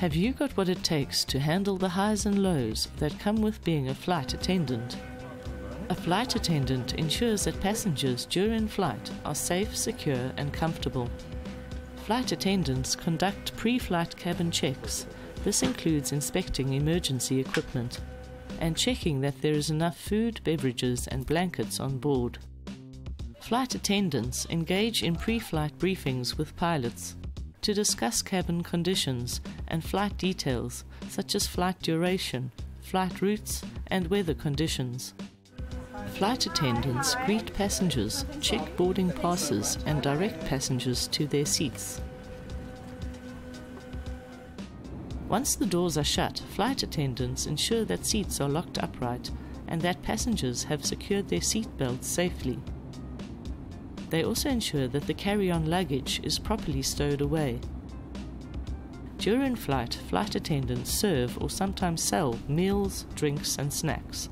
Have you got what it takes to handle the highs and lows that come with being a flight attendant? A flight attendant ensures that passengers during flight are safe, secure, and comfortable. Flight attendants conduct pre flight cabin checks. This includes inspecting emergency equipment and checking that there is enough food, beverages, and blankets on board. Flight attendants engage in pre flight briefings with pilots to discuss cabin conditions and flight details such as flight duration, flight routes, and weather conditions. Flight attendants greet passengers, check boarding passes, and direct passengers to their seats. Once the doors are shut, flight attendants ensure that seats are locked upright and that passengers have secured their seat belts safely. They also ensure that the carry on luggage is properly stowed away. During flight, flight attendants serve or sometimes sell meals, drinks, and snacks.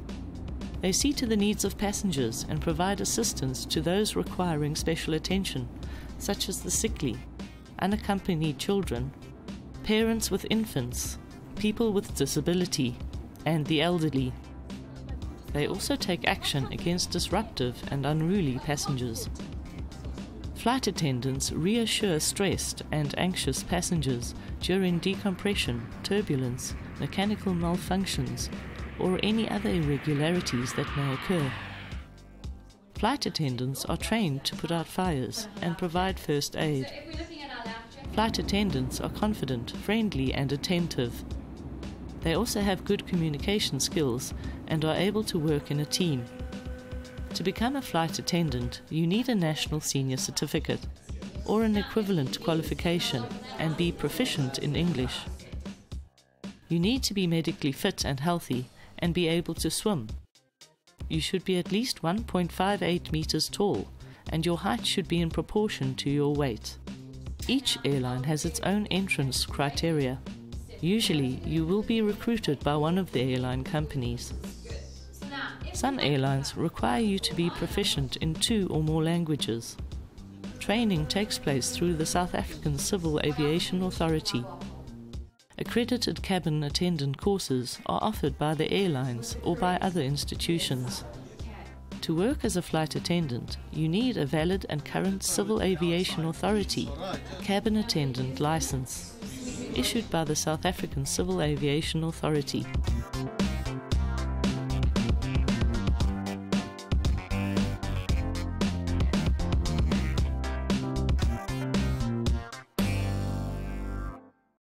They see to the needs of passengers and provide assistance to those requiring special attention, such as the sickly, unaccompanied children, parents with infants, people with disability, and the elderly. They also take action against disruptive and unruly passengers. Flight attendants reassure stressed and anxious passengers during decompression, turbulence, mechanical malfunctions, or any other irregularities that may occur. Flight attendants are trained to put out fires and provide first aid. Flight attendants are confident, friendly, and attentive. They also have good communication skills and are able to work in a team. To become a flight attendant, you need a National Senior Certificate or an equivalent qualification and be proficient in English. You need to be medically fit and healthy and be able to swim. You should be at least 1.58 meters tall and your height should be in proportion to your weight. Each airline has its own entrance criteria. Usually, you will be recruited by one of the airline companies. Some airlines require you to be proficient in two or more languages. Training takes place through the South African Civil Aviation Authority. Accredited cabin attendant courses are offered by the airlines or by other institutions. To work as a flight attendant, you need a valid and current Civil Aviation Authority cabin attendant license issued by the South African Civil Aviation Authority.